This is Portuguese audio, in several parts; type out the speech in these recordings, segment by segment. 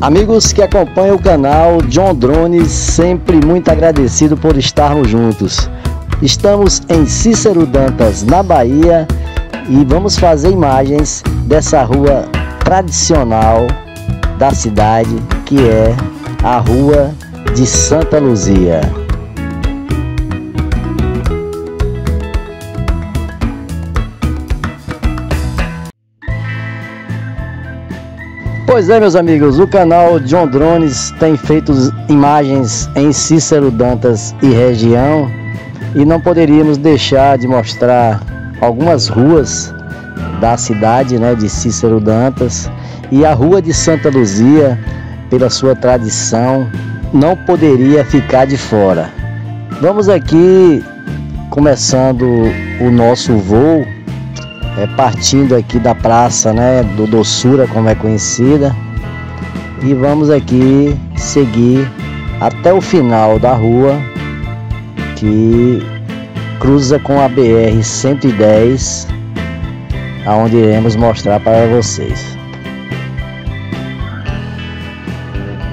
Amigos que acompanham o canal John Drones, sempre muito agradecido por estarmos juntos. Estamos em Cícero Dantas, na Bahia, e vamos fazer imagens dessa rua tradicional da cidade, que é a Rua de Santa Luzia. Pois é, meus amigos, o canal John Drones tem feito imagens em Cícero Dantas e região e não poderíamos deixar de mostrar algumas ruas da cidade né, de Cícero Dantas e a Rua de Santa Luzia, pela sua tradição, não poderia ficar de fora. Vamos aqui começando o nosso voo é, partindo aqui da praça, né, do Doçura, como é conhecida, e vamos aqui seguir até o final da rua que cruza com a BR 110, aonde iremos mostrar para vocês.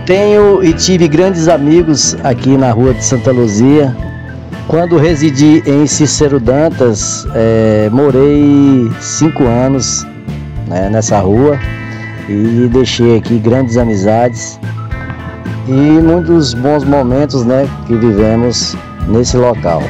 Tenho e tive grandes amigos aqui na rua de Santa Luzia, quando residi em Cícero Dantas, é, morei cinco anos né, nessa rua e deixei aqui grandes amizades e muitos bons momentos né, que vivemos nesse local.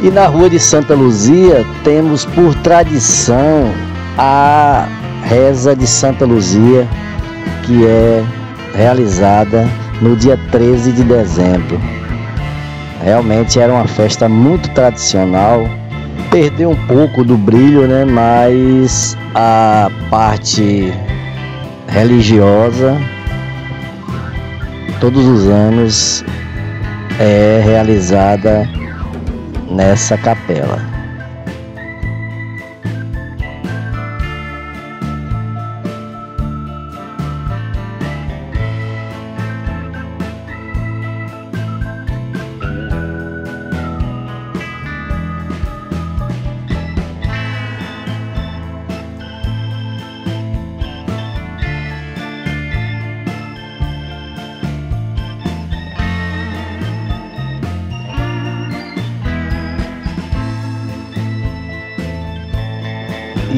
E na rua de Santa Luzia temos por tradição a reza de Santa Luzia, que é realizada no dia 13 de dezembro. Realmente era uma festa muito tradicional, perdeu um pouco do brilho, né? Mas a parte religiosa todos os anos é realizada nessa capela.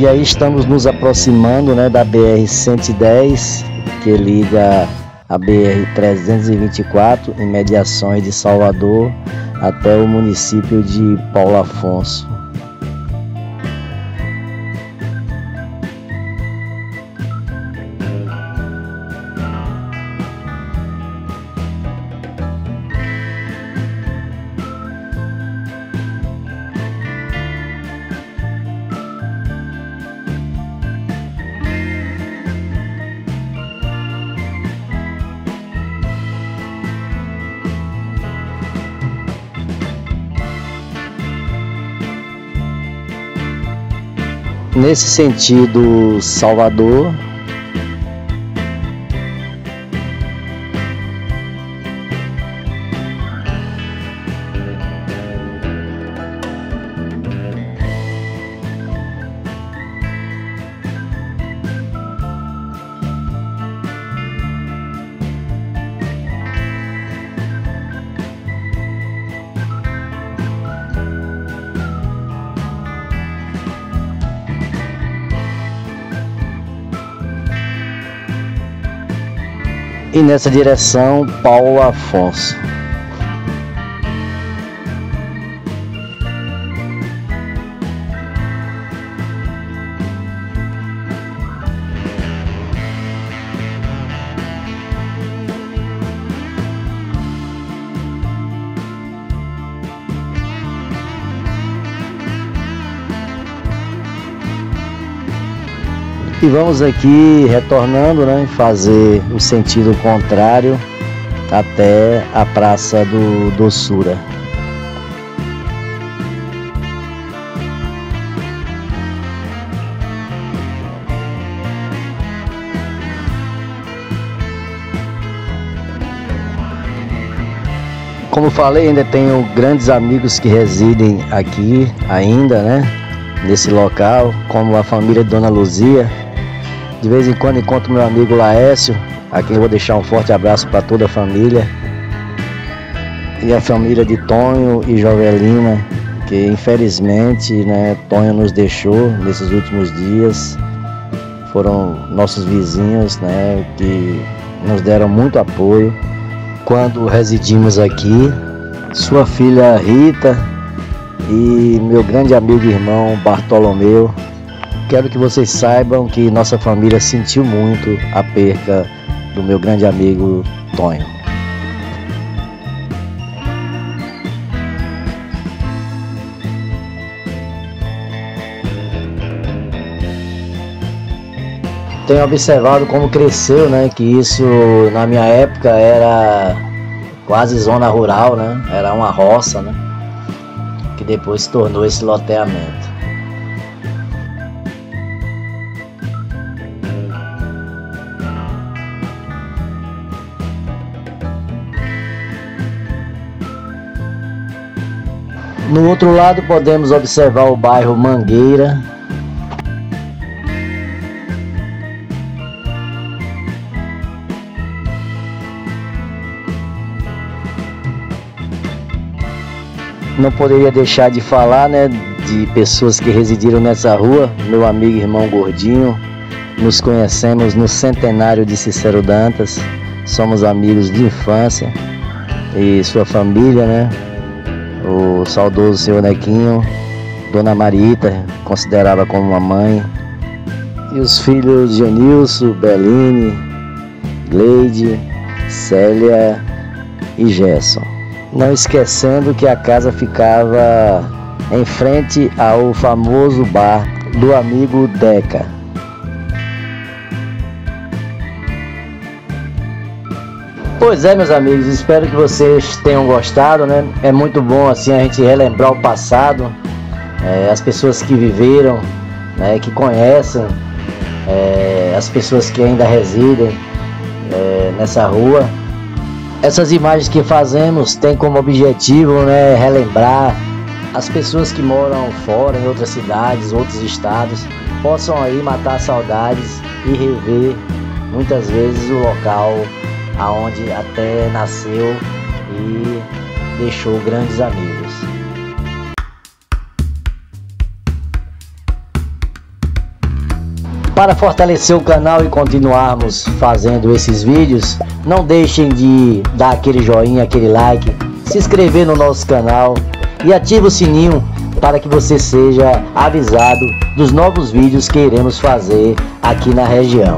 E aí estamos nos aproximando né, da BR-110, que liga a BR-324, em mediações de Salvador, até o município de Paulo Afonso. Nesse sentido, Salvador, e nessa direção Paulo Afonso. E vamos aqui retornando, né, fazer o sentido contrário até a Praça do Doçura. Como falei, ainda tenho grandes amigos que residem aqui ainda, né? Nesse local, como a família Dona Luzia. De vez em quando encontro meu amigo Laércio, a quem vou deixar um forte abraço para toda a família. E a família de Tonho e Jovelina, que infelizmente, né, Tonho nos deixou nesses últimos dias. Foram nossos vizinhos, né, que nos deram muito apoio quando residimos aqui, sua filha Rita e meu grande amigo e irmão Bartolomeu. Quero que vocês saibam que nossa família sentiu muito a perca do meu grande amigo Tonho. tenho observado como cresceu, né? Que isso na minha época era quase zona rural, né? Era uma roça, né? Que depois se tornou esse loteamento. No outro lado podemos observar o bairro Mangueira, não poderia deixar de falar, né, de pessoas que residiram nessa rua. Meu amigo e irmão Gordinho, nos conhecemos no centenário de Cicero Dantas, somos amigos de infância e sua família, né? O saudoso senhor Nequinho, Dona Marita, considerava como uma mãe, e os filhos Genilson, Beline, Gleide, Célia e Gerson não esquecendo que a casa ficava em frente ao famoso bar do amigo Deca. Pois é, meus amigos, espero que vocês tenham gostado, né? É muito bom assim a gente relembrar o passado, é, as pessoas que viveram, né, que conhecem, é, as pessoas que ainda residem é, nessa rua. Essas imagens que fazemos têm como objetivo né, relembrar as pessoas que moram fora, em outras cidades, outros estados, possam aí matar saudades e rever muitas vezes o local aonde até nasceu e deixou grandes amigos. Para fortalecer o canal e continuarmos fazendo esses vídeos, não deixem de dar aquele joinha, aquele like, se inscrever no nosso canal e ative o sininho para que você seja avisado dos novos vídeos que iremos fazer aqui na região.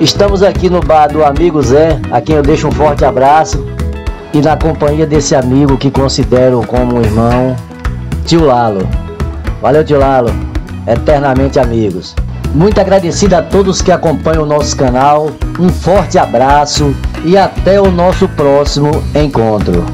Estamos aqui no bar do amigo Zé, a quem eu deixo um forte abraço e na companhia desse amigo que considero como um irmão, tio Lalo. Valeu, tio Lalo eternamente amigos. Muito agradecido a todos que acompanham o nosso canal. Um forte abraço e até o nosso próximo encontro.